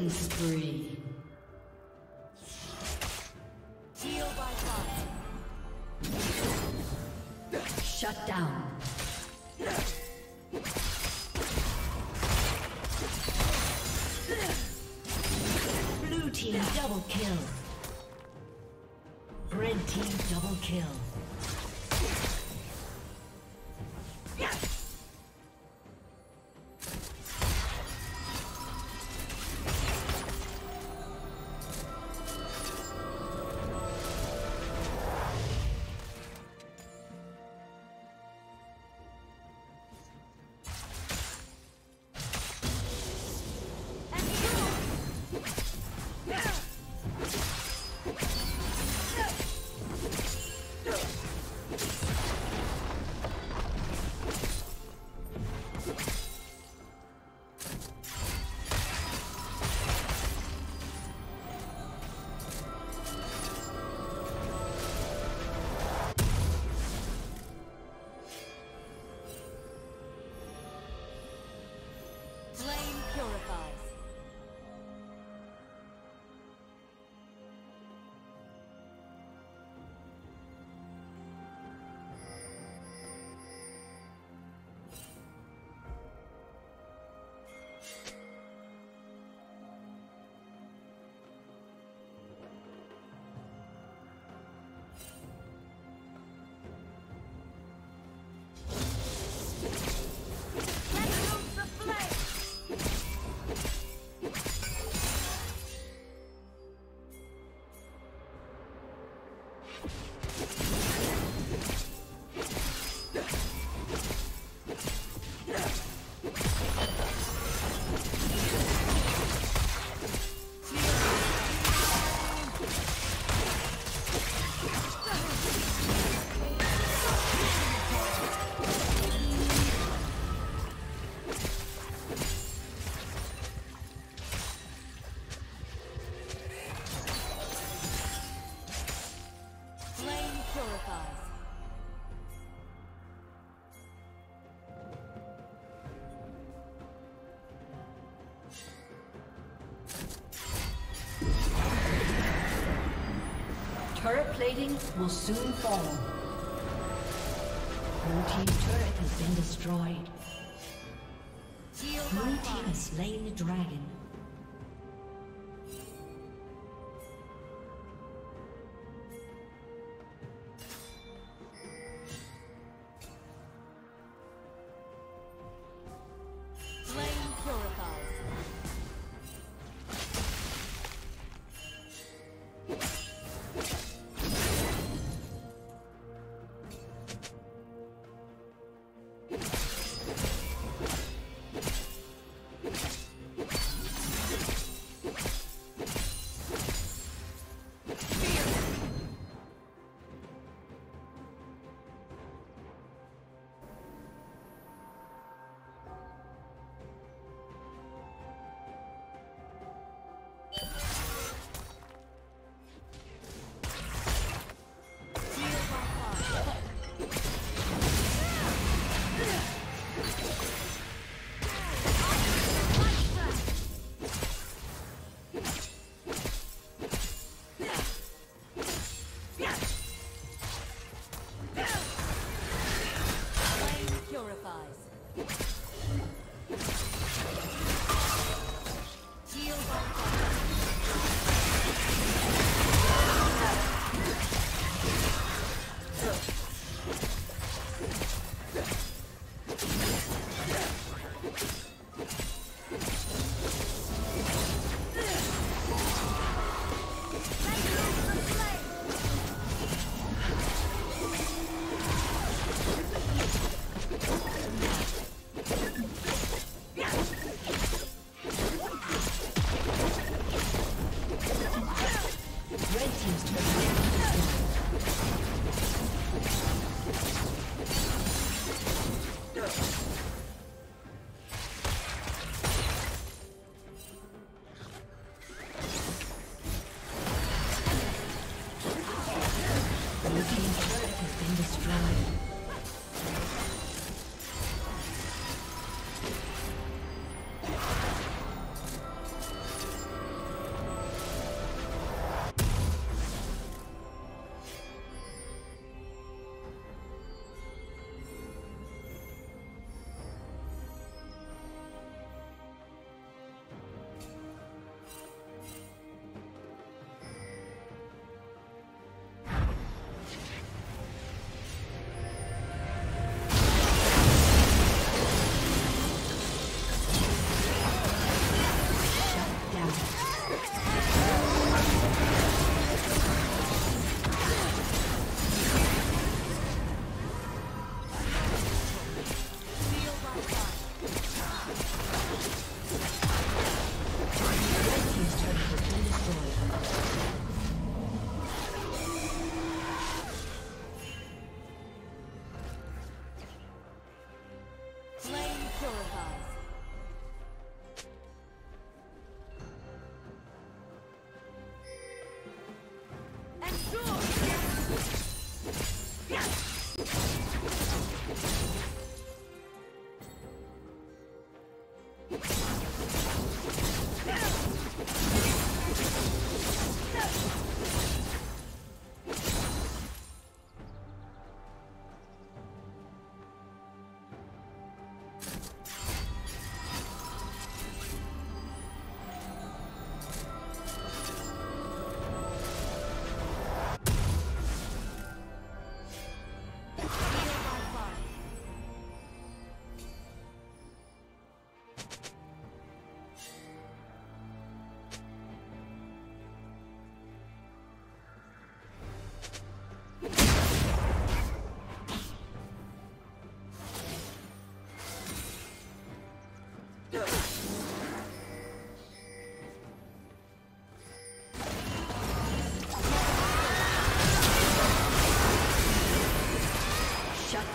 Killing spree. Shut down. Blue team double kill. Red team double kill. Plating will soon fall. Blue team turret has been destroyed. Blue team has slain the dragon.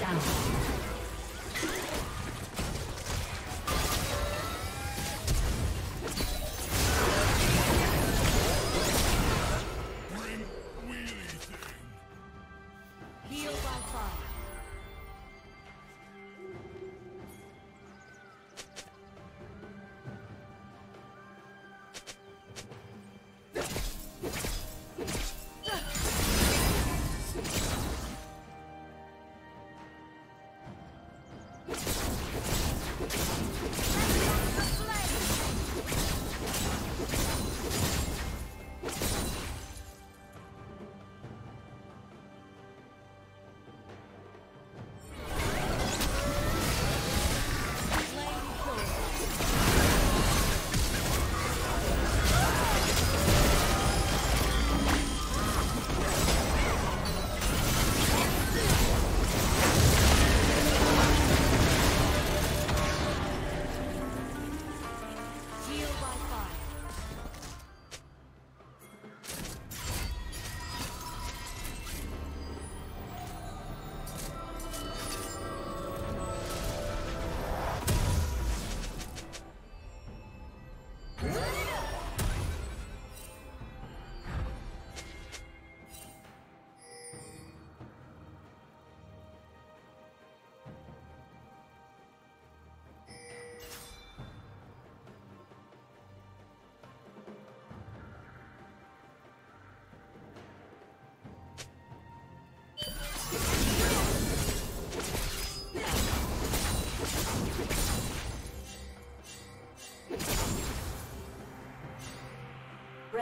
Down.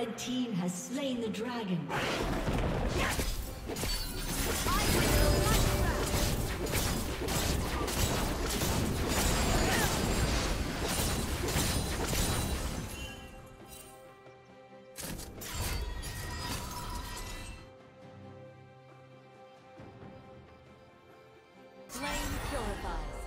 Red team has slain the dragon. Flame purifies.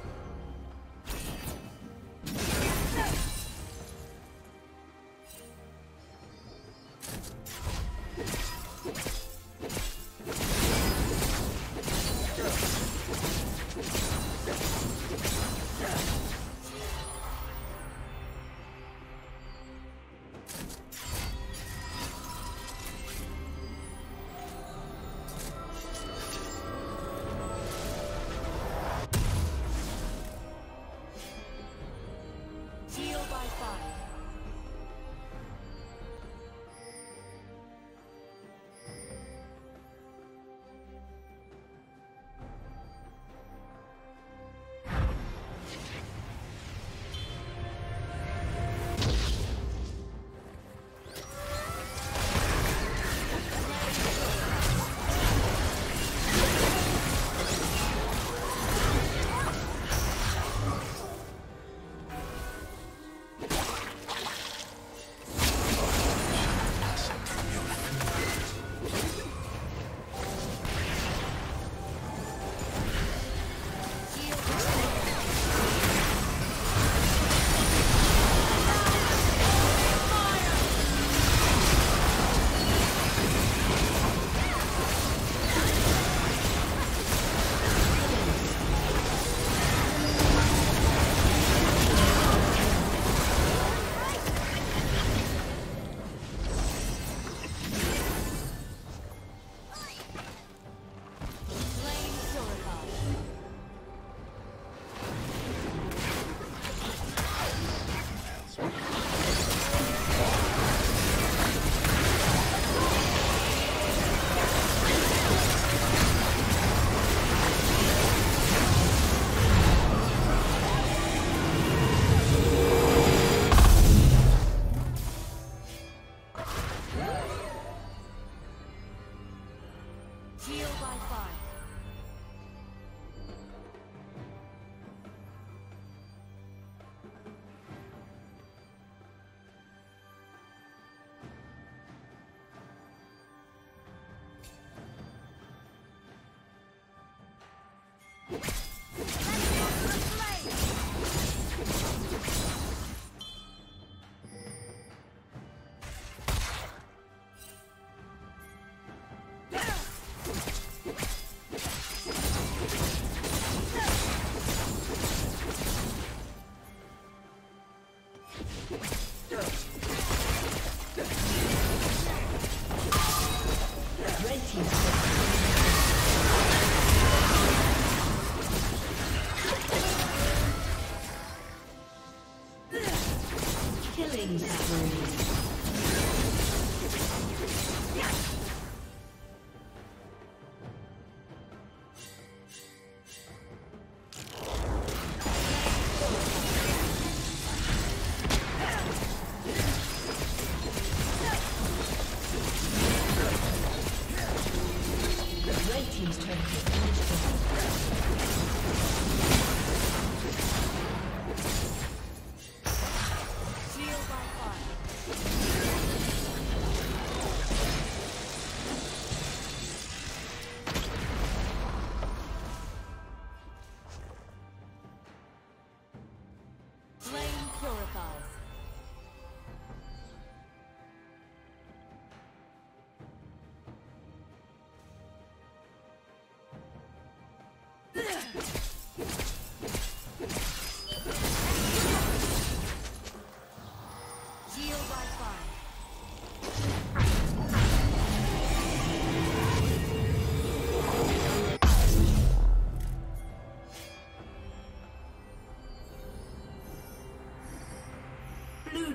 Killing